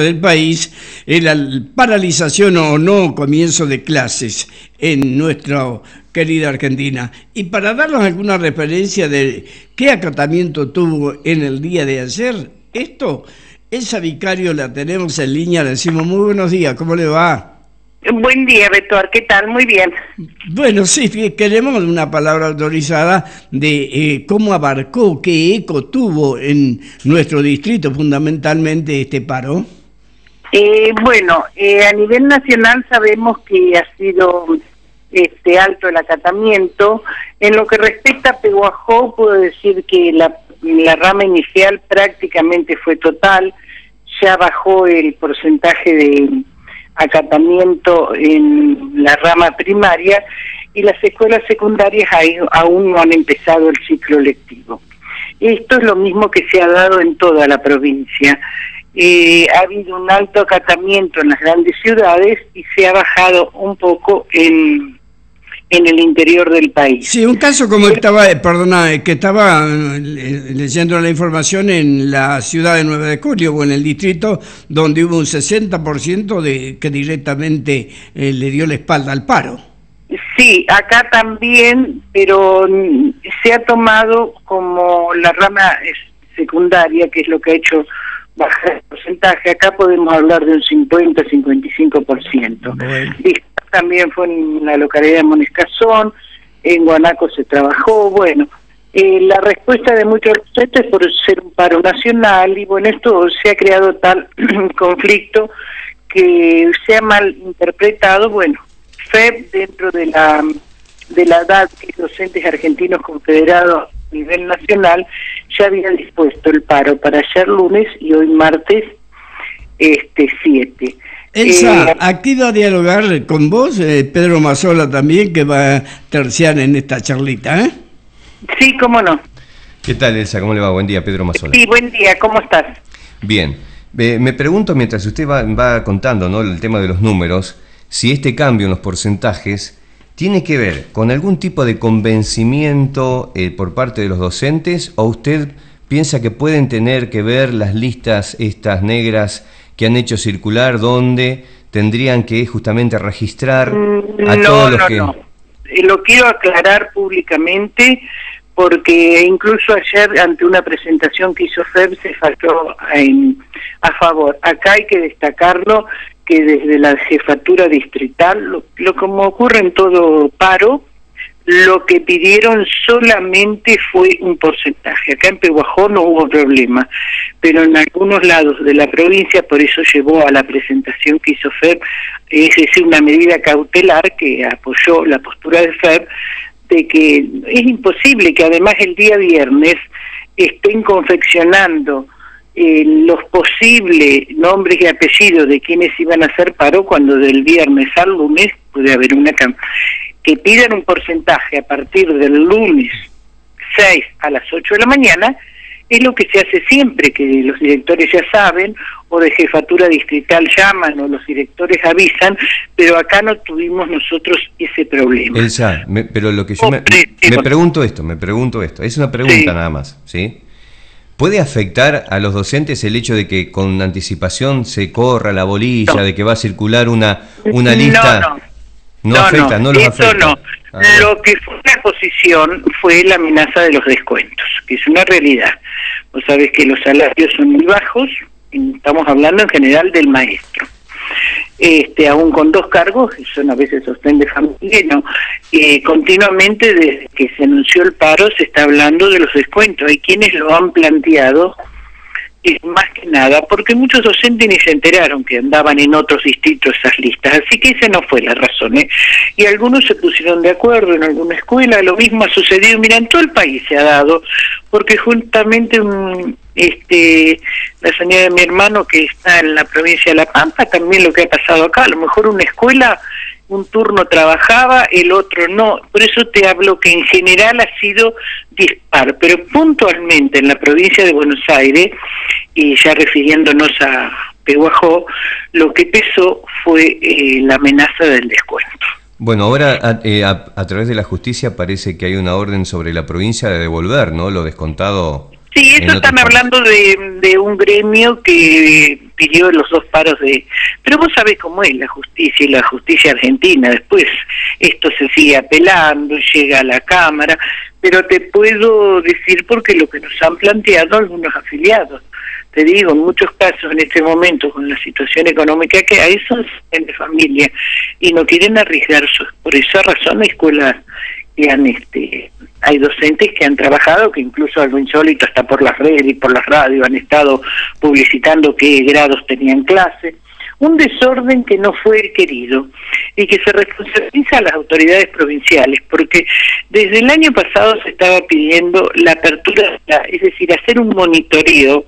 del país la paralización o no comienzo de clases en nuestra querida Argentina. Y para darnos alguna referencia de qué acatamiento tuvo en el día de ayer, esto, esa vicario la tenemos en línea, le decimos muy buenos días, ¿cómo le va? Buen día, Beto, ¿qué tal? Muy bien. Bueno, sí, queremos una palabra autorizada de eh, cómo abarcó, qué eco tuvo en nuestro distrito fundamentalmente este paro. Eh, bueno, eh, a nivel nacional sabemos que ha sido este alto el acatamiento. En lo que respecta a Peguajó, puedo decir que la, la rama inicial prácticamente fue total, ya bajó el porcentaje de acatamiento en la rama primaria y las escuelas secundarias aún no han empezado el ciclo lectivo. Esto es lo mismo que se ha dado en toda la provincia. Eh, ha habido un alto acatamiento en las grandes ciudades y se ha bajado un poco en, en el interior del país. Sí, un caso como estaba, eh, perdona, eh, que estaba leyendo la información en la ciudad de Nueva de Julio o en el distrito donde hubo un 60% de que directamente le dio la espalda al paro. Sí, acá también, pero se ha tomado como la rama secundaria, que es lo que ha hecho bajar el porcentaje, acá podemos hablar de un 50-55%. Bueno. También fue en la localidad de Monescazón, en Guanaco se trabajó, bueno, eh, la respuesta de muchos es por ser un paro nacional y bueno, esto se ha creado tal conflicto que se ha mal interpretado, bueno, FEB dentro de la de la edad que docentes argentinos confederados nivel nacional ya había dispuesto el paro para ayer lunes y hoy martes este 7. Elsa, eh, aquí va a dialogar con vos, eh, Pedro Mazola también, que va a terciar en esta charlita, ¿eh? Sí, cómo no. ¿Qué tal, Elsa? ¿Cómo le va? Buen día, Pedro Mazola. Sí, buen día, ¿cómo estás? Bien. me pregunto, mientras usted va, va contando ¿no? el tema de los números, si este cambio en los porcentajes tiene que ver con algún tipo de convencimiento eh, por parte de los docentes o usted piensa que pueden tener que ver las listas estas negras que han hecho circular donde tendrían que justamente registrar mm, a todos los que... No. Lo quiero aclarar públicamente porque incluso ayer ante una presentación que hizo FEB se faltó a favor. Acá hay que destacarlo que desde la jefatura distrital, lo, lo como ocurre en todo paro, lo que pidieron solamente fue un porcentaje. Acá en Pehuajó no hubo problema, pero en algunos lados de la provincia, por eso llevó a la presentación que hizo FEB, es decir, una medida cautelar que apoyó la postura de FEB, de que es imposible que además el día viernes estén confeccionando eh, los posibles nombres y apellidos de quienes iban a hacer paro cuando del viernes al lunes puede haber una que pidan un porcentaje a partir del lunes 6 a las 8 de la mañana, es lo que se hace siempre, que los directores ya saben, o de jefatura distrital llaman, o los directores avisan, pero acá no tuvimos nosotros ese problema. Elsa, pero lo que yo me, me, pregunto esto, me pregunto esto, es una pregunta nada más, ¿sí? ¿Puede afectar a los docentes el hecho de que con anticipación se corra la bolilla, de que va a circular una, una lista? No, no. No, afecta, no, los eso no. Ah. Lo que fue una posición fue la amenaza de los descuentos, que es una realidad. Vos sabés que los salarios son muy bajos, estamos hablando en general del maestro. Este, aún con dos cargos, que son a veces sostén de familia, no, eh, continuamente desde que se anunció el paro se está hablando de los descuentos. Hay quienes lo han planteado es más que nada porque muchos docentes ni se enteraron que andaban en otros distritos esas listas, así que esa no fue la razón. ¿eh? Y algunos se pusieron de acuerdo en alguna escuela, lo mismo ha sucedido, mira, en todo el país se ha dado, porque justamente un, este la señora de mi hermano que está en la provincia de La Pampa, también lo que ha pasado acá, a lo mejor una escuela un turno trabajaba, el otro no. Por eso te hablo que en general ha sido dispar, pero puntualmente en la provincia de Buenos Aires, y ya refiriéndonos a Pehuajó, lo que pesó fue eh, la amenaza del descuento. Bueno, ahora eh, a, través de la justicia parece que hay una orden sobre la provincia de devolver, ¿no? Lo descontado. Sí, eso están hablando de, de, un gremio que pidió los dos paros de... Pero vos sabés cómo es la justicia y la justicia argentina. Después esto se sigue apelando, llega a la Cámara, pero te puedo decir porque lo que nos han planteado algunos afiliados. Te digo, en muchos casos en este momento, con la situación económica que hay, son de familia y no quieren arriesgar. Por esa razón, la escuela que han este hay docentes que han trabajado que incluso algo insólito está por las redes y por las radios han estado publicitando qué grados tenían clase un desorden que no fue querido y que se responsabiliza a las autoridades provinciales, porque desde el año pasado se estaba pidiendo la apertura, es decir, hacer un monitoreo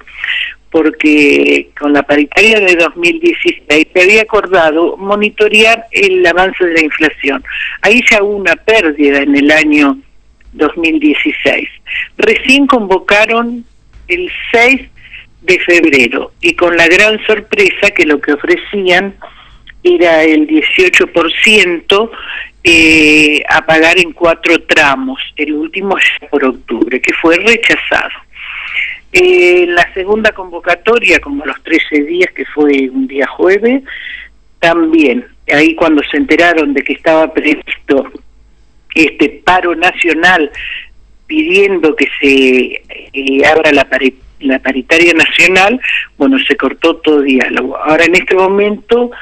porque con la paritaria de 2016 se había acordado monitorear el avance de la inflación. Ahí ya hubo una pérdida en el año 2016. Recién convocaron el 6 de febrero y con la gran sorpresa que lo que ofrecían era el 18% eh, a pagar en cuatro tramos, el último por octubre, que fue rechazado. Eh, la segunda convocatoria, como los 13 días, que fue un día jueves, también, ahí cuando se enteraron de que estaba previsto este paro nacional pidiendo que se eh, abra la, la paritaria nacional, bueno, se cortó todo diálogo. Ahora en este momento,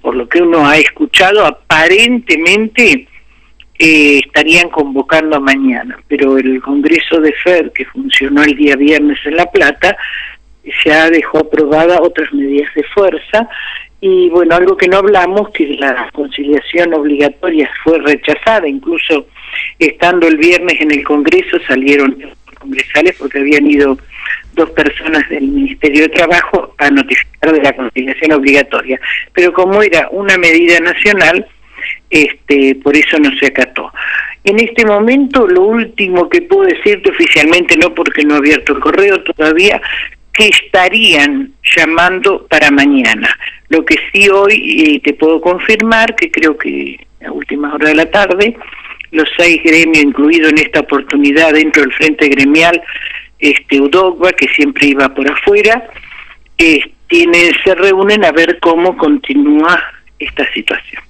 por lo que uno ha escuchado, aparentemente eh, estarían convocando mañana, pero el Congreso de FED, que funcionó el día viernes en La Plata, ya dejó aprobada otras medidas de fuerza y bueno, algo que no hablamos, que la conciliación obligatoria fue rechazada, incluso estando el viernes en el Congreso salieron congresales porque habían ido dos personas del Ministerio de Trabajo a notificar de la conciliación obligatoria, pero como era una medida nacional, este, por eso no se acató. En este momento, lo último que puedo decirte oficialmente, no porque no he abierto el correo todavía, que estarían llamando para mañana. Lo que sí hoy te puedo confirmar, que creo que a últimas horas de la tarde, los seis gremios incluidos en esta oportunidad dentro del Frente Gremial, este Udogba, que siempre iba por afuera, eh, tiene, se reúnen a ver cómo continúa esta situación.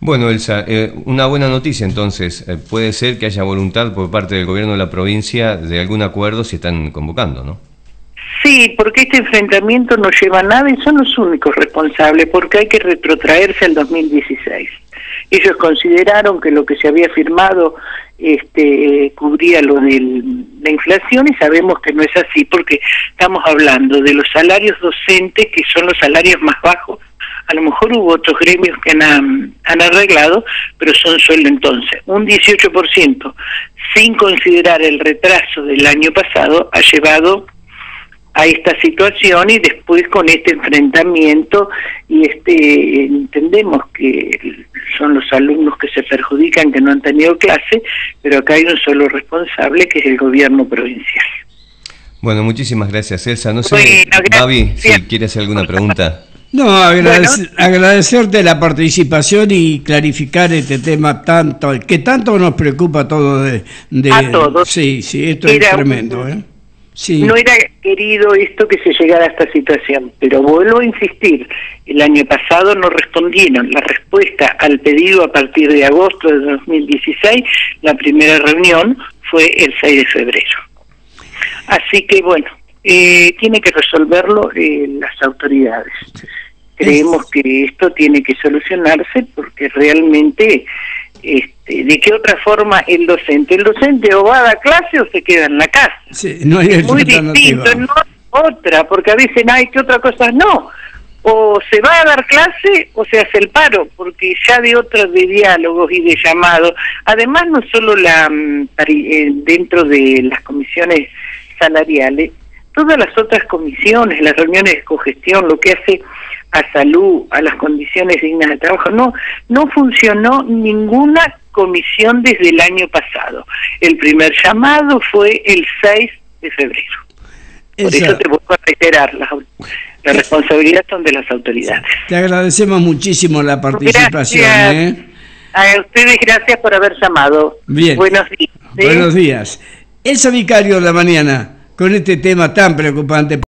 Bueno, Elsa, eh, una buena noticia entonces. Eh, puede ser que haya voluntad por parte del gobierno de la provincia de algún acuerdo si están convocando, ¿no? Sí, porque este enfrentamiento no lleva a nada y son los únicos responsables, porque hay que retrotraerse al 2016. Ellos consideraron que lo que se había firmado este, cubría lo de la inflación y sabemos que no es así, porque estamos hablando de los salarios docentes, que son los salarios más bajos a lo mejor hubo otros gremios que han, han arreglado, pero son sueldo entonces. Un 18%, sin considerar el retraso del año pasado, ha llevado a esta situación y después con este enfrentamiento y este entendemos que son los alumnos que se perjudican que no han tenido clase, pero acá hay un solo responsable que es el gobierno provincial. Bueno, muchísimas gracias Elsa. No sé, Gaby, si quieres hacer alguna pregunta. No, agradecerte la participación y clarificar este tema tanto, que tanto nos preocupa a todos. De, a todos. Sí, sí, esto es tremendo. ¿eh? Sí. No era querido esto que se llegara a esta situación, pero vuelvo a insistir, el año pasado no respondieron. La respuesta al pedido a partir de agosto de 2016, la primera reunión fue el 6 de febrero. Así que bueno, eh, tiene que resolverlo eh, las autoridades. Creemos que esto tiene que solucionarse porque realmente, este, ¿de qué otra forma el docente? El docente o va a dar clase o se queda en la casa. Sí, no hay Muy distinto, no otra, porque a veces hay que otra cosa no. O se va a dar clase o se hace el paro, porque ya de otros de diálogos y de llamados, además no solo la mm, eh, dentro de las comisiones salariales, todas las otras comisiones, las reuniones de cogestión, lo que hace a salud, a las condiciones dignas de trabajo, no, no funcionó ninguna comisión desde el año pasado. El primer llamado fue el 6 de febrero. Por eso te vuelvo a reiterar, las, la responsabilidad son de las autoridades. Te agradecemos muchísimo la participación. ¿eh? A ustedes gracias por haber llamado. Bien. Buenos días. Buenos días. Elsa Vicario de la mañana. Con este tema tan preocupante.